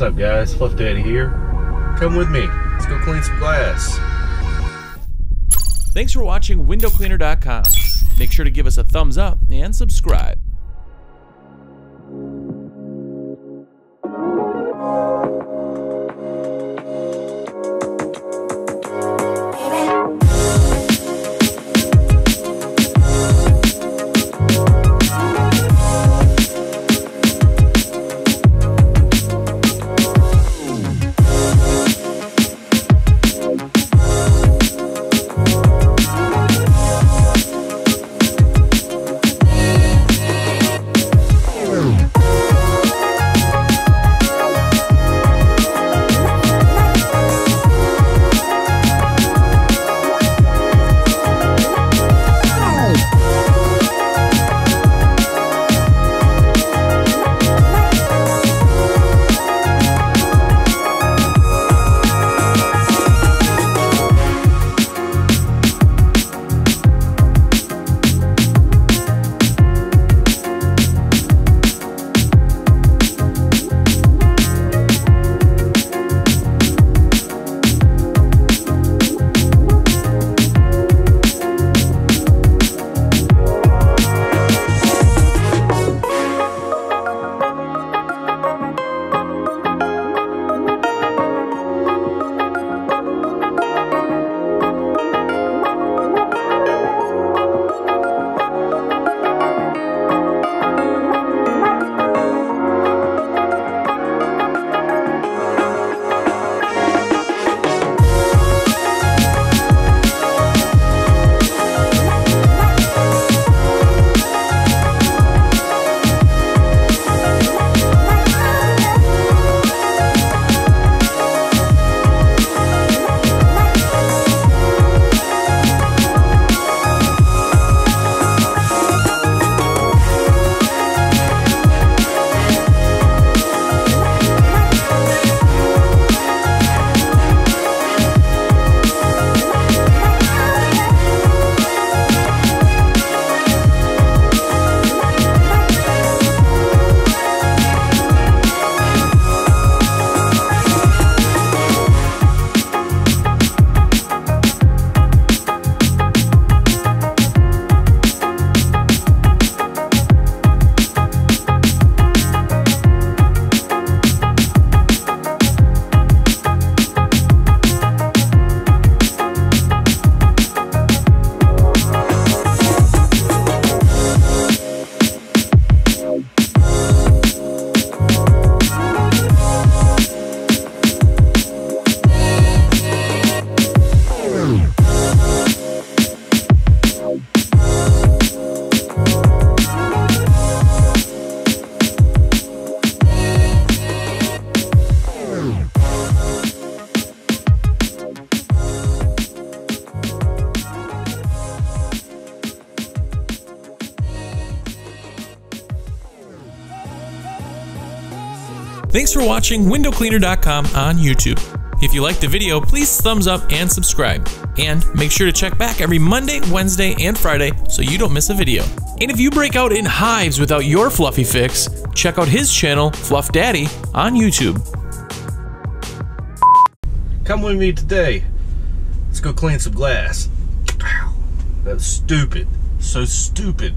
What's up, guys? Fluff Daddy here. Come with me. Let's go clean some glass. Thanks for watching WindowCleaner.com. Make sure to give us a thumbs up and subscribe. Thanks for watching WindowCleaner.com on YouTube. If you liked the video, please thumbs up and subscribe. And make sure to check back every Monday, Wednesday, and Friday so you don't miss a video. And if you break out in hives without your fluffy fix, check out his channel, Fluff Daddy, on YouTube. Come with me today. Let's go clean some glass. That's stupid. So stupid.